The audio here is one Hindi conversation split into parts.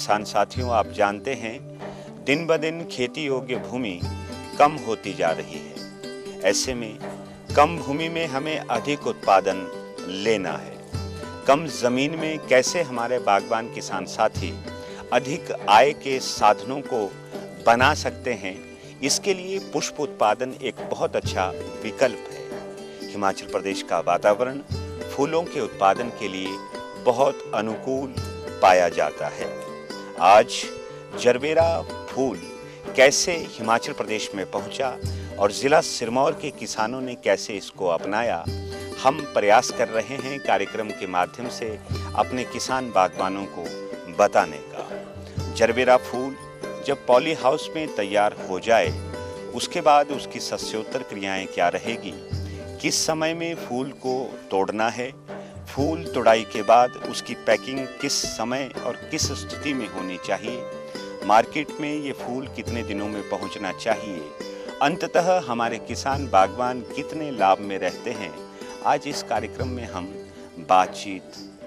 किसान साथियों, आप जानते हैं, दिन ब दिन खेती योग्य भूमि कम होती जा रही है। ऐसे में कम भूमि में हमें अधिक उत्पादन लेना है। कम ज़मीन में कैसे हमारे बागवान किसान साथी अधिक आय के साधनों को बना सकते हैं, इसके लिए पुष्प उत्पादन एक बहुत अच्छा विकल्प है। हिमाचल प्रदेश का वातावरण फूलों के उत्पादन के लिए बहुत अनुकूल पाया जाता है। आज जरबेरा फूल कैसे हिमाचल प्रदेश में पहुँचा और ज़िला सिरमौर के किसानों ने कैसे इसको अपनाया, हम प्रयास कर रहे हैं कार्यक्रम के माध्यम से अपने किसान बागवानों को बताने का। जरबेरा फूल जब पॉली हाउस में तैयार हो जाए, उसके बाद उसकी सस्योत्तर क्रियाएँ क्या रहेगी? किस समय में फूल को तोड़ना है? फूल तोड़ाई के बाद उसकी पैकिंग किस समय और किस स्थिति में होनी चाहिए? मार्केट में ये फूल कितने दिनों में पहुँचना चाहिए? अंततः हमारे किसान बागवान कितने लाभ में रहते हैं? आज इस कार्यक्रम में हम बातचीत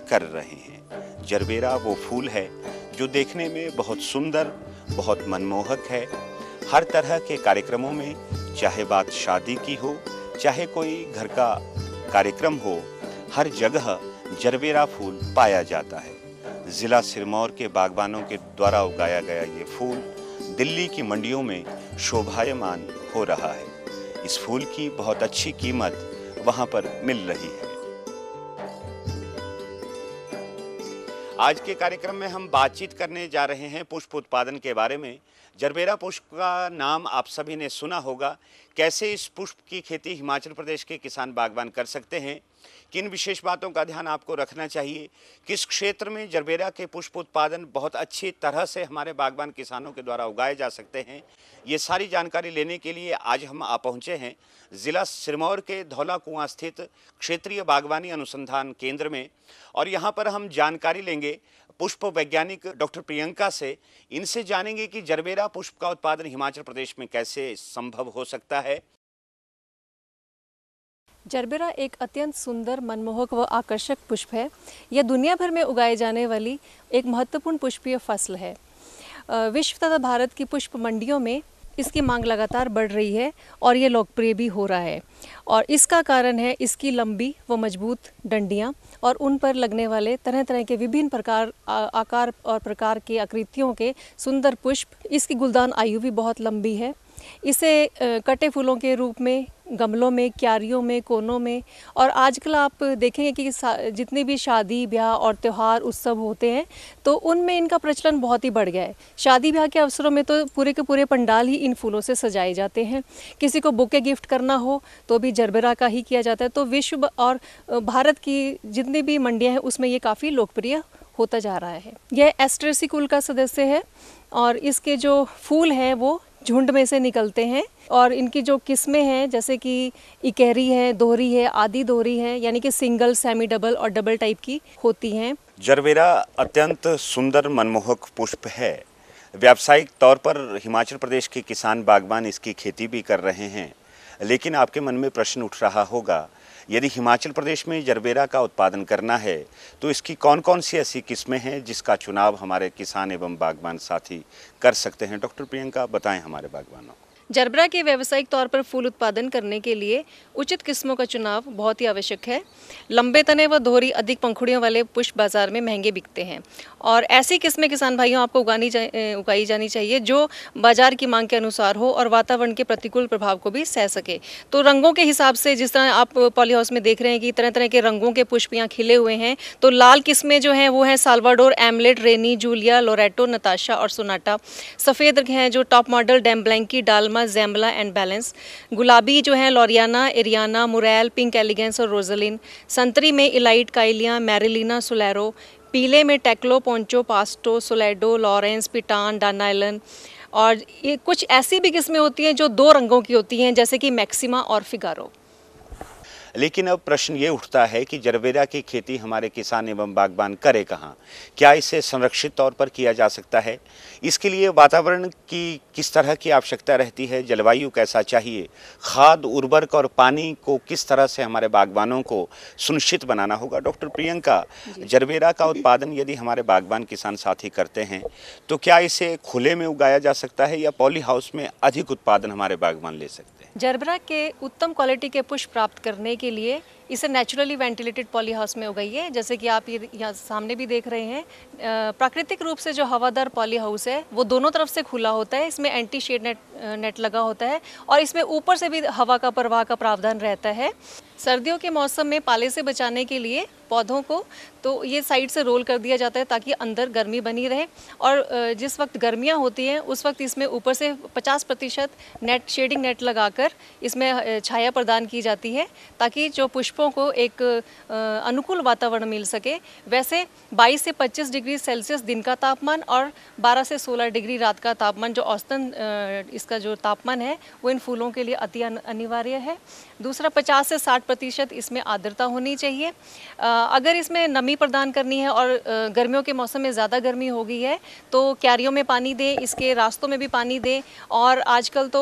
कर रहे हैं। जरबेरा वो फूल है जो देखने में बहुत सुंदर, बहुत मनमोहक है। हर तरह के कार्यक्रमों में चाहे बात शादी की हो, चाहे कोई घर का कार्यक्रम हो हर जगह जरबेरा फूल पाया जाता है। ज़िला सिरमौर के बागबानों के द्वारा उगाया गया ये फूल दिल्ली की मंडियों में शोभायमान हो रहा है। इस फूल की बहुत अच्छी कीमत वहाँ पर मिल रही है। आज के कार्यक्रम में हम बातचीत करने जा रहे हैं पुष्प उत्पादन के बारे में। जरबेरा पुष्प का नाम आप सभी ने सुना होगा। कैसे इस पुष्प की खेती हिमाचल प्रदेश के किसान बागवान कर सकते हैं? किन विशेष बातों का ध्यान आपको रखना चाहिए? किस क्षेत्र में जरबेरा के पुष्प उत्पादन बहुत अच्छी तरह से हमारे बागवान किसानों के द्वारा उगाए जा सकते हैं? ये सारी जानकारी लेने के लिए आज हम आ पहुँचे हैं ज़िला सिरमौर के धौला कुआँ स्थित क्षेत्रीय बागवानी अनुसंधान केंद्र में। और यहाँ पर हम जानकारी लेंगे पुष्प वैज्ञानिक डॉक्टर प्रियंका से इनसे जानेंगे कि जरबेरा पुष्प का उत्पादन हिमाचल प्रदेश में कैसे संभव हो सकता है। जरबेरा एक अत्यंत सुंदर, मनमोहक व आकर्षक पुष्प है। यह दुनिया भर में उगाई जाने वाली एक महत्वपूर्ण पुष्पीय फ़सल है। विश्व तथा भारत की पुष्प मंडियों में इसकी मांग लगातार बढ़ रही है और ये लोकप्रिय भी हो रहा है। और इसका कारण है इसकी लंबी व मज़बूत डंडियाँ और उन पर लगने वाले तरह तरह के विभिन्न प्रकार आकार और प्रकार के आकृतियों के सुंदर पुष्प, इसकी गुलदान आयु भी बहुत लंबी है। इसे कटे फूलों के रूप में, गमलों में, क्यारियों में, कोनों में, और आजकल आप देखेंगे कि जितने भी शादी, ब्याह और त्यौहार, उत्सव होते हैं तो उनमें इनका प्रचलन बहुत ही बढ़ गया है। शादी ब्याह के अवसरों में तो पूरे के पूरे पंडाल ही इन फूलों से सजाए जाते हैं। किसी को बुके गिफ्ट करना हो तो भी जरबरा का ही किया जाता है। तो विश्व और भारत की जितनी भी मंडियाँ हैं, उसमें ये काफ़ी लोकप्रिय होता जा रहा है। यह एस्ट्रेसी कुल का सदस्य है, और इसके जो फूल हैं वो झुंड में से निकलते हैं और इनकी जो किस्में हैं, जैसे कि इकेरी है, दोहरी है आदि दोहरी है, यानी कि सिंगल सेमी डबल और डबल टाइप की होती हैं। जरवेरा अत्यंत सुंदर मनमोहक पुष्प है। व्यावसायिक तौर पर हिमाचल प्रदेश के किसान बागवान इसकी खेती भी कर रहे हैं। लेकिन आपके मन में प्रश्न उठ रहा होगा यदि हिमाचल प्रदेश में जरबेरा का उत्पादन करना है तो इसकी कौन कौन सी ऐसी किस्में हैं जिसका चुनाव हमारे किसान एवं बागवान साथी कर सकते हैं? डॉक्टर प्रियंका, बताएँ हमारे बागबानों जरबरा के व्यावसायिक तौर पर फूल उत्पादन करने के लिए उचित किस्मों का चुनाव बहुत ही आवश्यक है। लंबे तने व दोहरी अधिक पंखुड़ियों वाले पुष्प बाज़ार में महँगे बिकते हैं। और ऐसी किस्में किसान भाइयों आपको उगानी जा, उगाई जानी चाहिए जो बाज़ार की मांग के अनुसार हो और वातावरण के प्रतिकूल प्रभाव को भी सह सके। तो रंगों के हिसाब से जिस तरह आप पॉली हाउस में देख रहे हैं कि तरह तरह के रंगों के पुष्प यहाँ खिले हुए हैं तो लाल किस्में जो हैं वो हैं Salvador Hamlet Renee Julia Loreto Natasha और सोनाटा। सफ़ेद हैं जो टॉप मॉडल डैम ब्लैंकी डालमा जैम्बला एंड बैलेंस। गुलाबी जो है, Lauriana Ariana Muriel, pink elegance और रोजलिन। संतरी में इलाइट, काइलिया, मैरिलीना, सुलैरो। पीले में टेक्लो, पोंचो, पास्टो, सोलेडो, लॉरेंस, पिटान डानाइलन और ये कुछ ऐसी भी किस्में होती हैं जो दो रंगों की होती हैं, जैसे कि मैक्सिमा और फिगारो। लेकिन अब प्रश्न ये उठता है कि जरबेरा की खेती हमारे किसान एवं बागबान करे कहाँ? क्या इसे संरक्षित तौर पर किया जा सकता है? इसके लिए वातावरण की किस तरह की आवश्यकता रहती है? जलवायु कैसा चाहिए? खाद उर्वरक और पानी को किस तरह से हमारे बागबानों को सुनिश्चित बनाना होगा? डॉक्टर प्रियंका जरबेरा का उत्पादन यदि हमारे बागबान किसान साथी करते हैं तो क्या इसे खुले में उगाया जा सकता है या पॉली हाउस में अधिक उत्पादन हमारे बागबान ले सकते हैं? जरबरा के उत्तम क्वालिटी के पुष्प प्राप्त करने के लिए इसे नेचुरली वेंटिलेटेड पॉली हाउस में है जैसे कि आप ये यहाँ सामने भी देख रहे हैं प्राकृतिक रूप से जो हवादार पॉली हाउस है, वो दोनों तरफ़ से खुला होता है, इसमें एंटी शेड नेट नेट लगा होता है और इसमें ऊपर से भी हवा का प्रवाह का प्रावधान रहता है। सर्दियों के मौसम में पाले से बचाने के लिए पौधों को तो ये साइड से रोल कर दिया जाता है ताकि अंदर गर्मी बनी रहे और जिस वक्त गर्मियाँ होती हैं, उस वक्त इसमें ऊपर से 50 प्रतिशत नेट शेडिंग नेट लगाकर इसमें छाया प्रदान की जाती है ताकि जो पुष्पों को एक अनुकूल वातावरण मिल सके। वैसे 22 से 25 डिग्री सेल्सियस दिन का तापमान और 12 से 16 डिग्री रात का तापमान, जो औसतन इसका जो तापमान है, वो इन फूलों के लिए अति अनिवार्य है। दूसरा 50 से 60 प्रतिशत इसमें आर्द्रता होनी चाहिए। अगर इसमें नमी प्रदान करनी है और गर्मियों के मौसम में ज़्यादा गर्मी हो गई है तो क्यारियों में पानी दें, इसके रास्तों में भी पानी दें और आजकल तो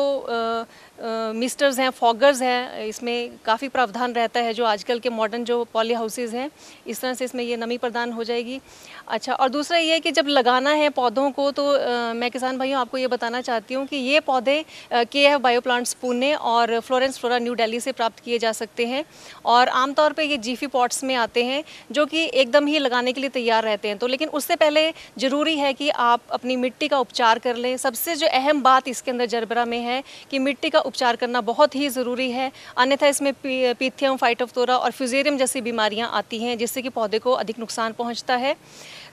मिस्टर्स हैं फॉगर्स हैं इसमें काफ़ी प्रावधान रहता है जो आजकल के मॉडर्न जो पॉली हाउसेज हैं इस तरह से इसमें ये नमी प्रदान हो जाएगी। अच्छा और दूसरा ये है कि जब लगाना है पौधों को तो आ, मैं किसान भाइयों आपको ये बताना चाहती हूँ कि ये पौधे के एफ़ बायो प्लांट्स पुणे और फ्लोरेंस फ्लोरा न्यू दिल्ली से प्राप्त किए जा सकते हैं। और आमतौर पर ये जीफी पॉट्स में आते हैं जो कि एकदम ही लगाने के लिए तैयार रहते हैं। तो लेकिन उससे पहले ज़रूरी है कि आप अपनी मिट्टी का उपचार कर लें। सबसे जो अहम बात इसके अंदर जरबरा में है कि मिट्टी का उपचार करना बहुत ही ज़रूरी है। अन्यथा इसमें पीथियम फाइटोफ्तोरा और फ्यूजेरियम जैसी बीमारियाँ आती हैं, जिससे कि पौधे को अधिक नुकसान पहुँचता है।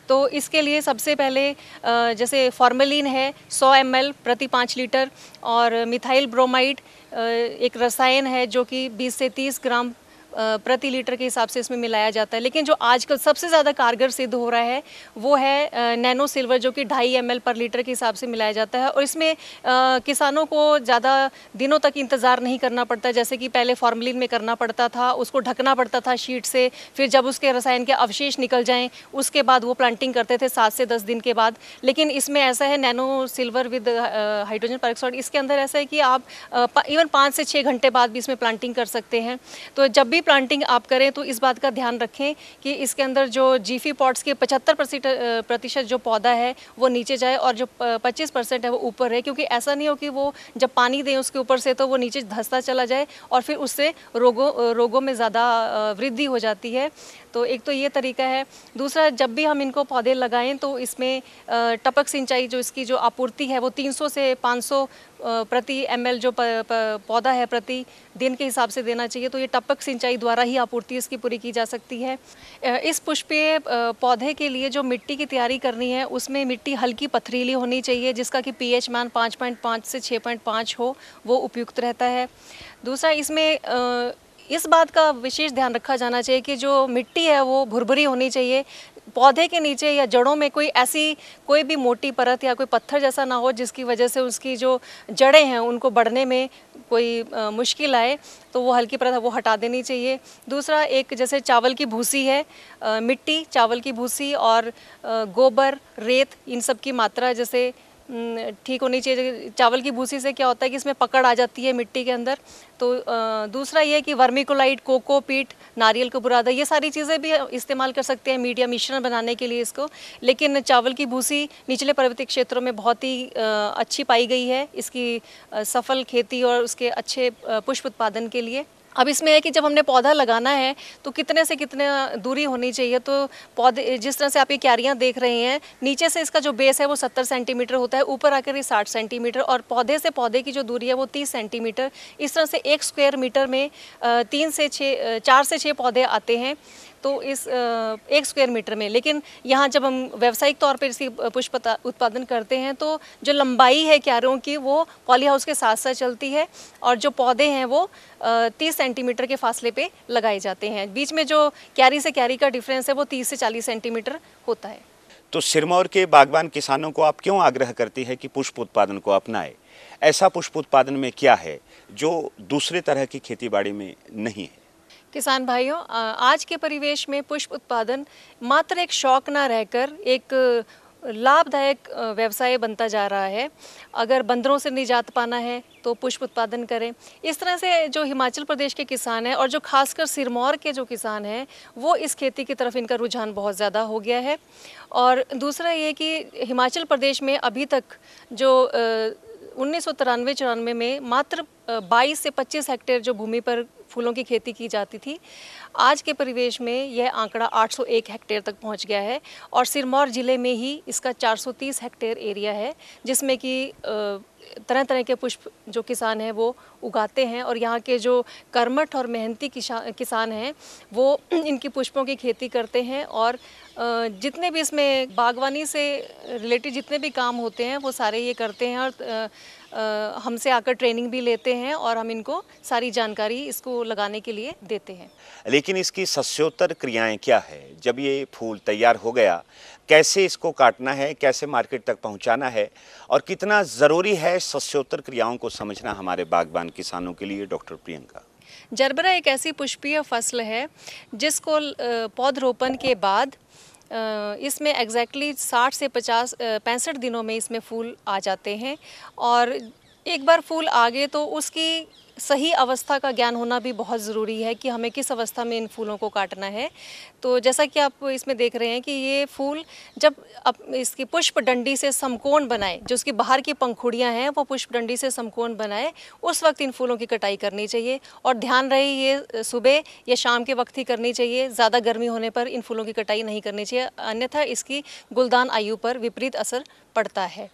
तो इसके लिए सबसे पहले जैसे फॉर्मेलिन है 100 एम प्रति पाँच लीटर और मिथाइल ब्रोमाइड एक रसायन है जो कि 20 से 30 ग्राम प्रति लीटर के हिसाब से इसमें मिलाया जाता है। लेकिन जो आजकल सबसे ज़्यादा कारगर सिद्ध हो रहा है, वो है नैनो सिल्वर, जो कि ढाई एमएल पर लीटर के हिसाब से मिलाया जाता है। और इसमें किसानों को ज़्यादा दिनों तक इंतज़ार नहीं करना पड़ता। जैसे कि पहले फॉर्मलिन में करना पड़ता था, उसको ढकना पड़ता था शीट से, फिर जब उसके रसायन के अवशेष निकल जाएँ, उसके बाद वो प्लांटिंग करते थे सात से दस दिन के बाद। लेकिन इसमें ऐसा है, nano silver with hydrogen peroxide, इसके अंदर ऐसा है कि आप इवन पाँच से छः घंटे बाद भी इसमें प्लांटिंग कर सकते हैं। तो जब भी भी प्लांटिंग आप करें तो इस बात का ध्यान रखें कि इसके अंदर जो जीफी पॉट्स के पचहत्तर प्रतिशत जो पौधा है, वो नीचे जाए और जो पच्चीस परसेंट है, वो ऊपर है क्योंकि ऐसा नहीं हो कि वो जब पानी दें उसके ऊपर से तो वो नीचे धंसता चला जाए और फिर उससे रोगों रोगों में ज़्यादा वृद्धि हो जाती है। तो एक तो ये तरीका है। दूसरा, जब भी हम इनको पौधे लगाएँ तो इसमें टपक सिंचाई जो इसकी जो आपूर्ति है, वो 300 से 500 प्रति एमएल जो पौधा है प्रति दिन के हिसाब से देना चाहिए। तो ये टपक सिंचाई द्वारा ही आपूर्ति इसकी पूरी की जा सकती है। इस पुष्पीय पौधे के लिए जो मिट्टी की तैयारी करनी है, उसमें मिट्टी हल्की पथरीली होनी चाहिए, जिसका कि पीएच मान 5.5 से 6.5 हो, वो उपयुक्त रहता है। दूसरा, इसमें इस बात का विशेष ध्यान रखा जाना चाहिए कि जो मिट्टी है वो भुरभुरी होनी चाहिए। पौधे के नीचे या जड़ों में कोई ऐसी कोई भी मोटी परत या कोई पत्थर जैसा ना हो जिसकी वजह से उसकी जो जड़ें हैं उनको बढ़ने में कोई आ, मुश्किल आए तो वो हल्की परत वो हटा देनी चाहिए। दूसरा एक जैसे चावल की भूसी है आ, मिट्टी चावल की भूसी और आ, गोबर रेत इन सब की मात्रा जैसे ठीक होनी चाहिए। चावल की भूसी से क्या होता है कि इसमें पकड़ आ जाती है मिट्टी के अंदर। तो दूसरा ये कि वर्मिकोलाइट कोकोपीट नारियल का बुरादा, ये सारी चीज़ें भी इस्तेमाल कर सकते हैं मीडिया मिश्रण बनाने के लिए इसको। लेकिन चावल की भूसी निचले पर्वतीय क्षेत्रों में बहुत ही अच्छी पाई गई है। इसकी सफल खेती और उसके अच्छे पुष्प उत्पादन के लिए। अब इसमें है कि जब हमने पौधा लगाना है तो कितने से कितने दूरी होनी चाहिए? तो पौधे, जिस तरह से आप ये क्यारियाँ देख रहे हैं, नीचे से इसका जो बेस है वो सत्तर सेंटीमीटर होता है, ऊपर आकर ये साठ सेंटीमीटर और पौधे से पौधे की जो दूरी है वो तीस सेंटीमीटर इस तरह से एक स्क्वेयर मीटर में तीन से छः चार से छः पौधे आते हैं। तो इस एक स्क्वायर मीटर में। लेकिन यहाँ जब हम व्यावसायिक तौर पर इसकी पुष्प उत्पादन करते हैं तो जो लंबाई है क्यारों की, वो पॉली हाउस के साथ साथ चलती है और जो पौधे हैं वो तीस सेंटीमीटर के फासले पे लगाए जाते हैं। बीच में जो क्यारी से क्यारी का डिफरेंस है, वो तीस से चालीस सेंटीमीटर होता है। तो सिरमौर के बागवान किसानों को आप क्यों आग्रह करती है कि पुष्प उत्पादन को अपनाएँ? ऐसा पुष्प उत्पादन में क्या है, जो दूसरे तरह की खेती में नहीं है? किसान भाइयों आज के परिवेश में पुष्प उत्पादन मात्र एक शौक ना रहकर एक लाभदायक व्यवसाय बनता जा रहा है। अगर बंदरों से निजात पाना है तो पुष्प उत्पादन करें। इस तरह से जो हिमाचल प्रदेश के किसान हैं और जो खासकर सिरमौर के जो किसान हैं, वो इस खेती की तरफ़ इनका रुझान बहुत ज़्यादा हो गया है। और दूसरा ये कि हिमाचल प्रदेश में अभी तक जो उन्नीस सौ तिरानवे चौरानवे में मात्र 22 से 25 हेक्टेयर जो भूमि पर फूलों की खेती की जाती थी। आज के परिवेश में यह आंकड़ा 801 हेक्टेयर तक पहुँच गया है और सिरमौर ज़िले में ही इसका 430 हेक्टेयर एरिया है, जिसमें कि तरह तरह के पुष्प जो किसान हैं वो उगाते हैं और यहाँ के जो कर्मठ और मेहनती किसान हैं वो इनकी पुष्पों की खेती करते हैं और जितने भी इसमें बागवानी से रिलेटेड जितने भी काम होते हैं वो सारे ये करते हैं और हमसे आकर ट्रेनिंग भी लेते हैं और हम इनको सारी जानकारी इसको लगाने के लिए देते हैं। लेकिन इसकी सस्योत्तर क्रियाएँ क्या है? जब ये फूल तैयार हो गया कैसे इसको काटना है कैसे मार्केट तक पहुंचाना है और कितना ज़रूरी है सस्योत्तर क्रियाओं को समझना हमारे बागबान किसानों के लिए? डॉक्टर प्रियंका। जरबरा एक ऐसी पुष्पीय फ़सल है जिसको पौधरोपण के बाद इसमें एग्जैक्टली साठ से पचास पैंसठ दिनों में इसमें फूल आ जाते हैं और एक बार फूल आ गए तो उसकी सही अवस्था का ज्ञान होना भी बहुत ज़रूरी है कि हमें किस अवस्था में इन फूलों को काटना है। तो जैसा कि आप इसमें देख रहे हैं कि ये फूल जब अब इसकी पुष्प डंडी से समकोण बनाए, जो उसकी बाहर की पंखुड़ियाँ हैं, वो पुष्प डंडी से समकोण बनाए, उस वक्त इन फूलों की कटाई करनी चाहिए। और ध्यान रहे, ये सुबह या शाम के वक्त ही करनी चाहिए, ज़्यादा गर्मी होने पर इन फूलों की कटाई नहीं करनी चाहिए, अन्यथा इसकी गुलदान आयु पर विपरीत असर पड़ता है।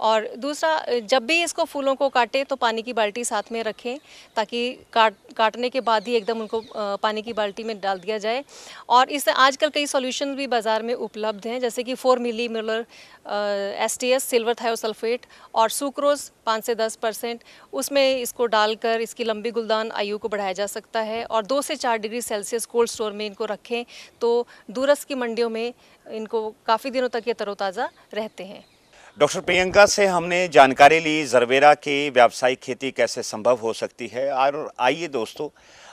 और दूसरा, जब भी इसको फूलों को काटें तो पानी की बाल्टी साथ में रखें ताकि काट, काटने के बाद ही एकदम उनको पानी की बाल्टी में डाल दिया जाए। और इससे आजकल कई सॉल्यूशन भी बाज़ार में उपलब्ध हैं, जैसे कि फोर मिली Miller S T S silver thiosulphate और सुक्रोज पाँच से दस परसेंट उसमें इसको डालकर इसकी लंबी गुलदान आयु को बढ़ाया जा सकता है और दो से चार डिग्री सेल्सियस कोल्ड स्टोर में इनको रखें तो दूरस्थ की मंडियों में इनको काफ़ी दिनों तक ये तरोताज़ा रहते हैं। डॉक्टर प्रियंका से हमने जानकारी ली, जरवेरा की व्यावसायिक खेती कैसे संभव हो सकती है। और आइए दोस्तों,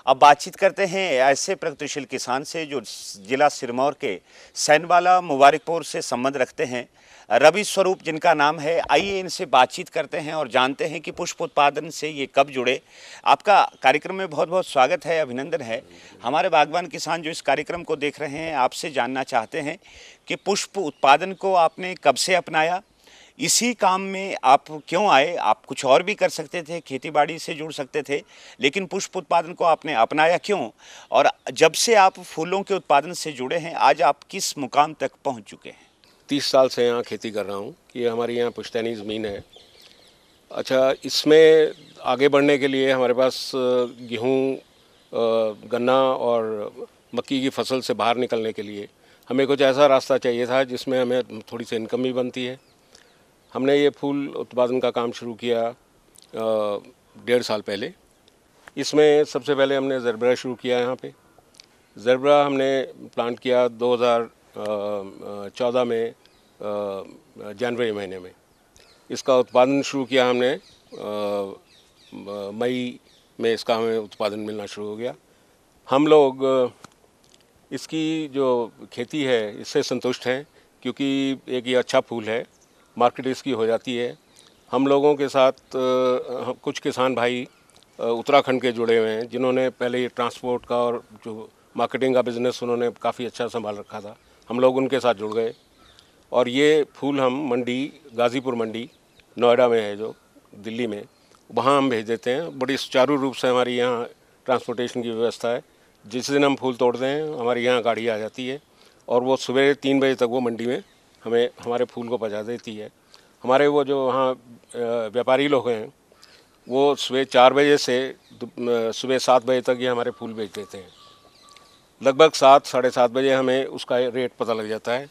अब बातचीत करते हैं ऐसे प्रगतिशील किसान से जो जिला सिरमौर के सैनवाला मुबारकपुर से संबंध रखते हैं। रवि स्वरूप जिनका नाम है, आइए इनसे बातचीत करते हैं और जानते हैं कि पुष्प उत्पादन से ये कब जुड़े। आपका कार्यक्रम में बहुत बहुत स्वागत है, अभिनंदन है। हमारे बागवान किसान जो इस कार्यक्रम को देख रहे हैं, आपसे जानना चाहते हैं कि पुष्प उत्पादन को आपने कब से अपनाया? इसी काम में आप क्यों आए? आप कुछ और भी कर सकते थे खेती बाड़ी से जुड़ सकते थे, लेकिन पुष्प उत्पादन को आपने अपनाया क्यों? और जब से आप फूलों के उत्पादन से जुड़े हैं, आज आप किस मुकाम तक पहुँच चुके हैं? तीस साल से यहाँ खेती कर रहा हूँ कि हमारी यहाँ पुश्तैनी ज़मीन है। अच्छा इसमें आगे बढ़ने के लिए हमारे पास गेहूँ गन्ना और मक्की की फ़सल से बाहर निकलने के लिए हमें कुछ ऐसा रास्ता चाहिए था जिसमें हमें थोड़ी सी इनकम भी बनती है। हमने ये फूल उत्पादन का काम शुरू किया डेढ़ साल पहले। इसमें सबसे पहले हमने जरबरा शुरू किया यहाँ पे। जरबरा हमने प्लांट किया 2014 में जनवरी महीने में। इसका उत्पादन शुरू किया हमने मई में इसका हमें उत्पादन मिलना शुरू हो गया। हम लोग इसकी जो खेती है, इससे संतुष्ट हैं, क्योंकि एक ये अच्छा फूल है। मार्केट इसकी हो जाती है। हम लोगों के साथ कुछ किसान भाई उत्तराखंड के जुड़े हुए हैं, जिन्होंने पहले ट्रांसपोर्ट का और जो मार्केटिंग का बिज़नेस उन्होंने काफ़ी अच्छा संभाल रखा था। हम लोग उनके साथ जुड़ गए। और ये फूल हम मंडी, गाज़ीपुर मंडी, नोएडा में है जो, दिल्ली में, वहाँ हम भेज देते हैं। बड़ी सुचारू रूप से हमारी यहाँ ट्रांसपोर्टेशन की व्यवस्था है। जिस दिन हम फूल तोड़ते हैं, हमारी यहाँ गाड़ी आ जाती है। और वो सुबह तीन बजे तक वो मंडी में हमें, हमारे फूल को पहुँचा देती है। हमारे वो जो वहाँ व्यापारी लोग हैं, वो सुबह चार बजे से सुबह सात बजे तक ये हमारे फूल बेच देते हैं। लगभग सात, साढ़े सात बजे हमें उसका रेट पता लग जाता है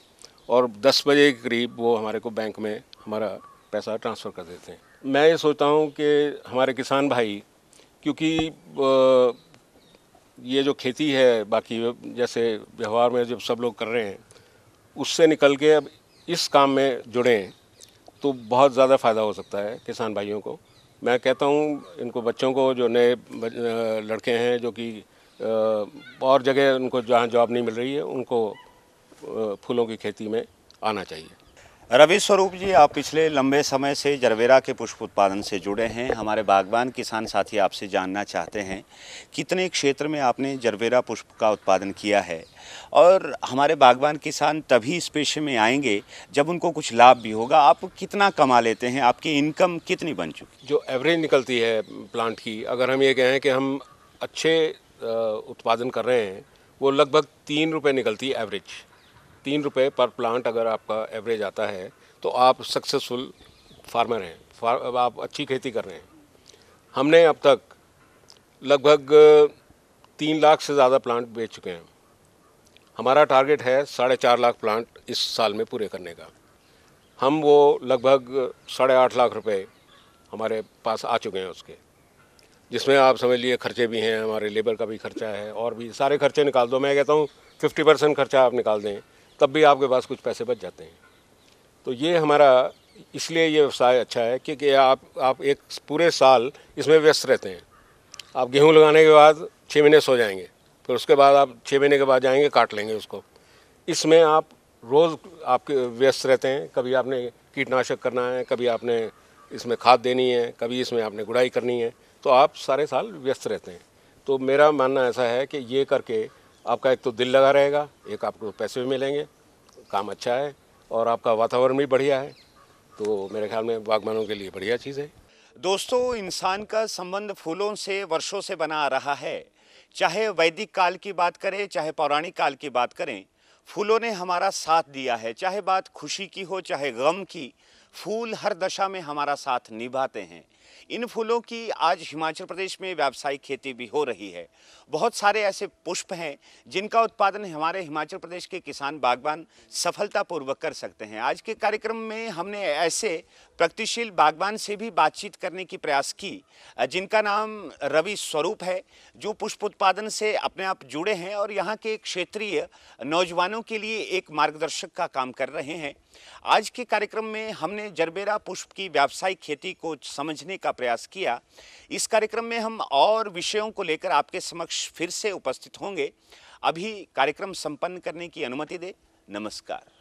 और दस बजे के करीब वो हमारे को बैंक में हमारा पैसा ट्रांसफ़र कर देते हैं। मैं ये सोचता हूँ कि हमारे किसान भाई, क्योंकि ये जो खेती है बाकी, जैसे व्यवहार में जब सब लोग कर रहे हैं, उससे निकल के अब इस काम में जुड़ें तो बहुत ज़्यादा फ़ायदा हो सकता है किसान भाइयों को। मैं कहता हूँ, इनको बच्चों को जो नए लड़के हैं, जो कि और जगह उनको जहाँ जॉब नहीं मिल रही है, उनको फूलों की खेती में आना चाहिए। रवि स्वरूप जी, आप पिछले लंबे समय से जरवेरा के पुष्प उत्पादन से जुड़े हैं। हमारे बागवान किसान साथी आपसे जानना चाहते हैं, कितने क्षेत्र में आपने जरवेरा पुष्प का उत्पादन किया है? और हमारे बागवान किसान तभी इस पेशे में आएँगे जब उनको कुछ लाभ भी होगा। आप कितना कमा लेते हैं? आपकी इनकम कितनी बन चुकी? जो एवरेज निकलती है प्लांट की, अगर हम ये कहें कि हम अच्छे उत्पादन कर रहे हैं, वो लगभग तीन रुपये निकलती है एवरेज। तीन रुपये पर प्लांट अगर आपका एवरेज आता है तो आप सक्सेसफुल फार्मर हैं। फार, आप अच्छी खेती कर रहे हैं। हमने अब तक लगभग तीन लाख से ज़्यादा प्लांट बेच चुके हैं। हमारा टारगेट है साढ़े चार लाख प्लांट इस साल में पूरे करने का। हम वो लगभग साढ़े आठ लाख रुपए हमारे पास आ चुके हैं उसके। जिसमें आप समझ लिए खर्चे भी हैं हमारे लेबर का भी खर्चा है और भी सारे खर्चे निकाल दो। मैं कहता हूँ फिफ्टी परसेंट खर्चा आप निकाल दें। तब भी आपके पास कुछ पैसे बच जाते हैं। तो ये हमारा, इसलिए ये व्यवसाय अच्छा है क्योंकि आप आप एक पूरे साल इसमें व्यस्त रहते हैं। आप गेहूँ लगाने के बाद छः महीने सो जाएँगे, फिर उसके बाद आप छः महीने के बाद जाएँगे, काट लेंगे उसको। इसमें आप रोज़ आपके व्यस्त रहते हैं, कभी आपने कीटनाशक करना है, कभी आपने इसमें खाद देनी है, कभी इसमें आपने गुड़ाई करनी है तो आप सारे साल व्यस्त रहते हैं। तो मेरा मानना ऐसा है कि ये करके आपका एक तो दिल लगा रहेगा, एक आपको पैसे भी मिलेंगे, काम अच्छा है, और आपका वातावरण भी बढ़िया है। तो मेरे ख्याल में बागबानों के लिए बढ़िया चीज़ है। दोस्तों, इंसान का संबंध फूलों से, वर्षों से बना आ रहा है। चाहे वैदिक काल की बात करें, चाहे पौराणिक काल की बात करें, फूलों ने हमारा साथ दिया है। चाहे बात खुशी की हो, चाहे गम की, फूल हर दशा में हमारा साथ निभाते हैं। इन फूलों की आज हिमाचल प्रदेश में व्यावसायिक खेती भी हो रही है। बहुत सारे ऐसे पुष्प हैं जिनका उत्पादन हमारे हिमाचल प्रदेश के किसान बागवान सफलतापूर्वक कर सकते हैं। आज के कार्यक्रम में हमने ऐसे प्रगतिशील बागवान से भी बातचीत करने की प्रयास की, जिनका नाम रवि स्वरूप है, जो पुष्प उत्पादन से अपने आप जुड़े हैं और यहाँ के क्षेत्रीय नौजवानों के लिए एक मार्गदर्शक का काम कर रहे हैं। आज के कार्यक्रम में हमने जरबेरा पुष्प की व्यावसायिक खेती को समझने का प्रयास किया। इस कार्यक्रम में हम और विषयों को लेकर आपके समक्ष फिर से उपस्थित होंगे। अभी कार्यक्रम संपन्न करने की अनुमति दे। नमस्कार।